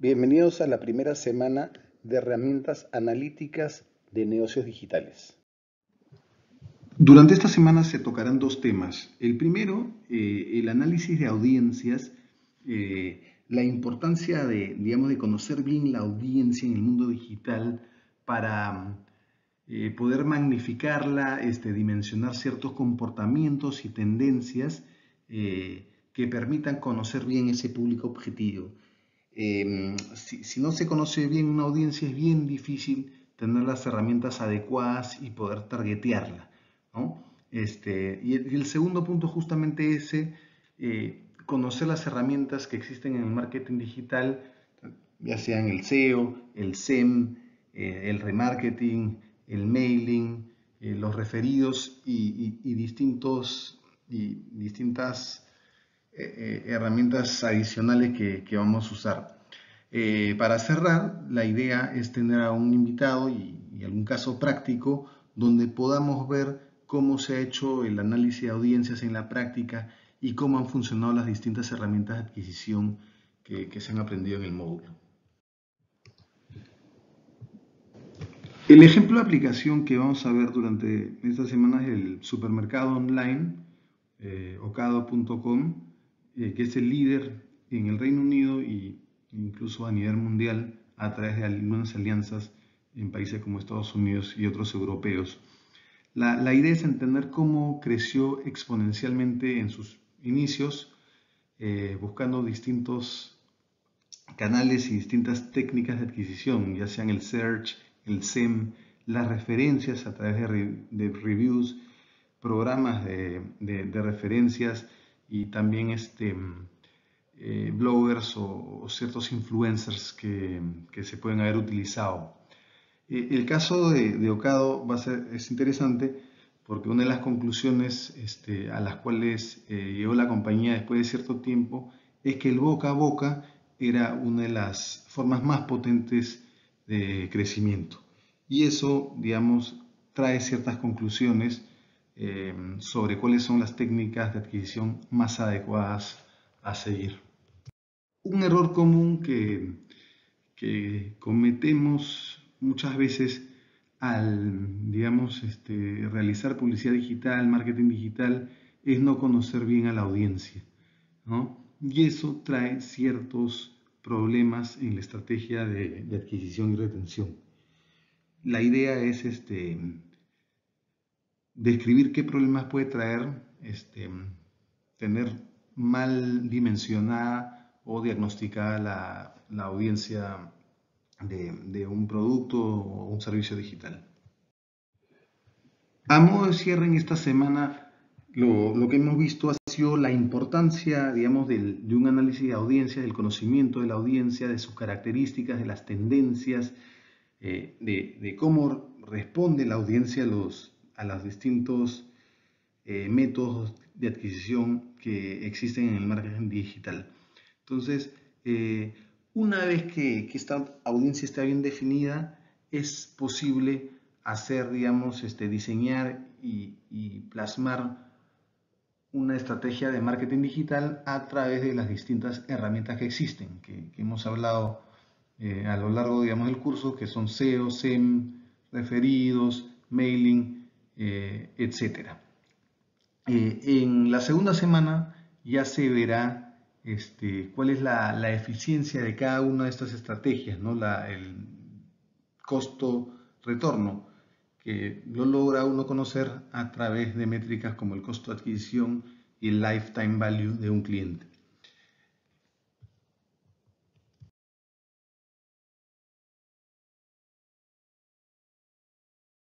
Bienvenidos a la primera semana de herramientas analíticas de negocios digitales. Durante esta semana se tocarán dos temas. El primero, eh, el análisis de audiencias, eh, la importancia de, digamos, de conocer bien la audiencia en el mundo digital para eh, poder magnificarla, este, dimensionar ciertos comportamientos y tendencias que permitan conocer bien ese público objetivo. Em, si, no se conoce bien una audiencia es bien difícil tener las herramientas adecuadas y poder targetearla. Este, y, el, segundo punto justamente ese, eh, conocer las herramientas que existen en el marketing digital, ya sean el SEO, el SEM, eh, el remarketing, el mailing, eh, los referidos y, distintos, y distintas eh, eh, herramientas adicionales que, vamos a usar. Eh, para cerrar, la idea es tener a un invitado y, algún caso práctico donde podamos ver cómo se ha hecho el análisis de audiencias en la práctica y cómo han funcionado las distintas herramientas de adquisición que, se han aprendido en el módulo. El ejemplo de aplicación que vamos a ver durante esta semana es el supermercado online, ocado.com, eh, que es el líder en el Reino Unido e incluso a nivel mundial a través de algunas alianzas en países como Estados Unidos y otros europeos. La, idea es entender cómo creció exponencialmente en sus inicios, eh, buscando distintos canales y distintas técnicas de adquisición, ya sean el search, el SEM, las referencias a través de, reviews, programas de, de referencias y también este, eh, bloggers o, ciertos influencers que, se pueden haber utilizado. Eh, el caso de, de, Ocado va a ser, es interesante porque una de las conclusiones este, a las cuales eh, llegó la compañía después de cierto tiempo es que el boca a boca era una de las formas más potentes de crecimiento. Y eso, digamos, trae ciertas conclusiones eh, sobre cuáles son las técnicas de adquisición más adecuadas a seguir. Un error común que, cometemos muchas veces al, digamos, este, realizar publicidad digital, marketing digital, es no conocer bien a la audiencia. Y eso trae ciertos problemas en la estrategia de, de adquisición y retención. La idea es este, describir qué problemas puede traer este, tener mal dimensionada o diagnosticada la, audiencia de, un producto o un servicio digital. A modo de cierre en esta semana, lo, que hemos visto ha sido la importancia, digamos, de un análisis de audiencia, del conocimiento de la audiencia, de sus características, de las tendencias, eh, de, cómo responde la audiencia a los, a los distintos eh, métodos de adquisición que existen en el marketing digital. Entonces, eh, una vez que, esta audiencia está bien definida, es posible hacer, digamos, este, diseñar y, plasmar una estrategia de marketing digital a través de las distintas herramientas que existen, que, hemos hablado eh, a lo largo, digamos, del curso, que son SEO, SEM, referidos, mailing, eh, etcétera. Eh, en la segunda semana ya se verá este, cuál es la, eficiencia de cada una de estas estrategias, ¿no? el costo-retorno, que lo logra uno conocer a través de métricas como el costo de adquisición y el lifetime value de un cliente.